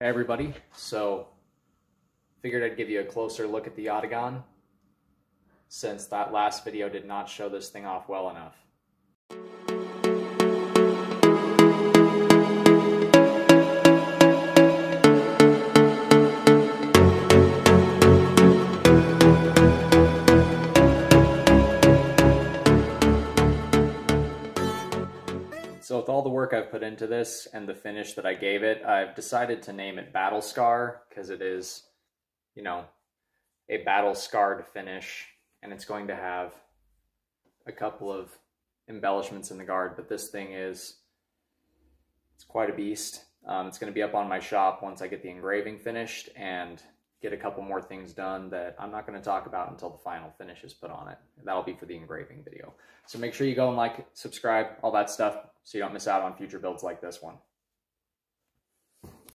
Hey everybody, so figured I'd give you a closer look at the Yatagan since that last video did not show this thing off well enough. So with all the work I've put into this and the finish that I gave it, I've decided to name it Battlescar because it is, you know, a battle scarred finish and it's going to have a couple of embellishments in the guard, but this thing is, it's quite a beast. Um, it's going to be up on my shop once I get the engraving finished and get a couple more things done that I'm not going to talk about until the final finish is put on it. That'll be for the engraving video. So make sure you go and like, subscribe, all that stuff, so you don't miss out on future builds like this one.